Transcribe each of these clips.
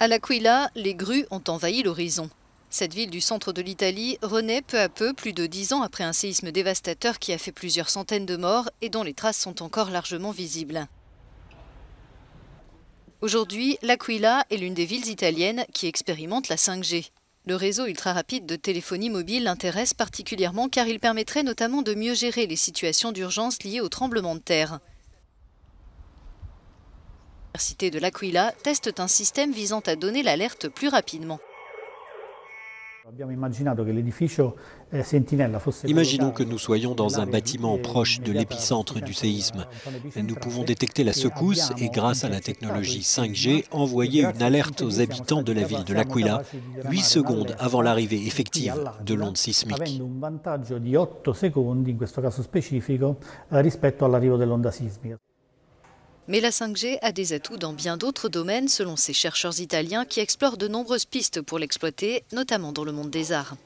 À l'Aquila, les grues ont envahi l'horizon. Cette ville du centre de l'Italie renaît peu à peu plus de dix ans après un séisme dévastateur qui a fait plusieurs centaines de morts et dont les traces sont encore largement visibles. Aujourd'hui, l'Aquila est l'une des villes italiennes qui expérimente la 5G. Le réseau ultra rapide de téléphonie mobile l'intéresse particulièrement car il permettrait notamment de mieux gérer les situations d'urgence liées au tremblement de terre. L'Université de l'Aquila teste un système visant à donner l'alerte plus rapidement. Eh, Imaginons que nous soyons dans un bâtiment proche de l'épicentre du séisme. Nous pouvons détecter la secousse et grâce à la technologie 5G, envoyer une alerte aux habitants de la ville de l'Aquila 8 secondes avant l'arrivée effective de l'onde sismique. Mais la 5G a des atouts dans bien d'autres domaines, selon ces chercheurs italiens qui explorent de nombreuses pistes pour l'exploiter, notamment dans le monde des arts.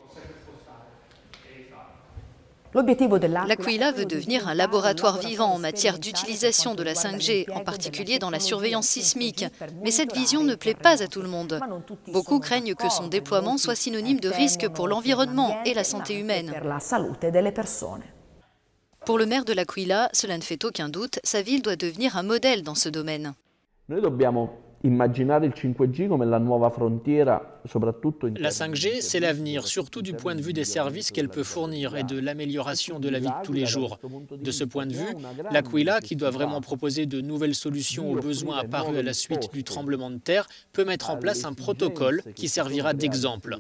L'Aquila veut devenir un laboratoire vivant en matière d'utilisation de la 5G, en particulier dans la surveillance sismique. Mais cette vision ne plaît pas à tout le monde. Beaucoup craignent que son déploiement soit synonyme de risque pour l'environnement et la santé humaine. Pour le maire de l'Aquila, cela ne fait aucun doute, sa ville doit devenir un modèle dans ce domaine. La 5G, c'est l'avenir, surtout du point de vue des services qu'elle peut fournir et de l'amélioration de la vie de tous les jours. De ce point de vue, l'Aquila, qui doit vraiment proposer de nouvelles solutions aux besoins apparus à la suite du tremblement de terre, peut mettre en place un protocole qui servira d'exemple.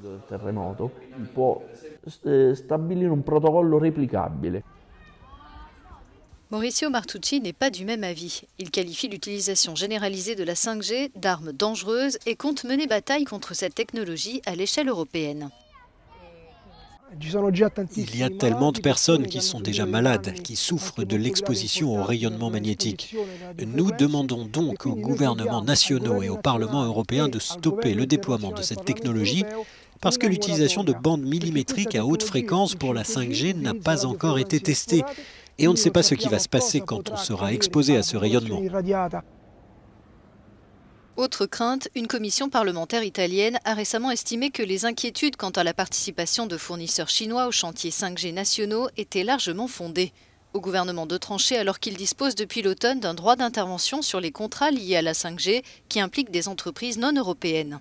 Mauricio Martucci n'est pas du même avis. Il qualifie l'utilisation généralisée de la 5G d'arme dangereuse et compte mener bataille contre cette technologie à l'échelle européenne. Il y a tellement de personnes qui sont déjà malades, qui souffrent de l'exposition au rayonnement magnétique. Nous demandons donc aux gouvernements nationaux et au Parlement européen de stopper le déploiement de cette technologie parce que l'utilisation de bandes millimétriques à haute fréquence pour la 5G n'a pas encore été testée et on ne sait pas ce qui va se passer quand on sera exposé à ce rayonnement. Autre crainte, une commission parlementaire italienne a récemment estimé que les inquiétudes quant à la participation de fournisseurs chinois aux chantiers 5G nationaux étaient largement fondées. Au gouvernement de trancher alors qu'il dispose depuis l'automne d'un droit d'intervention sur les contrats liés à la 5G qui impliquent des entreprises non européennes.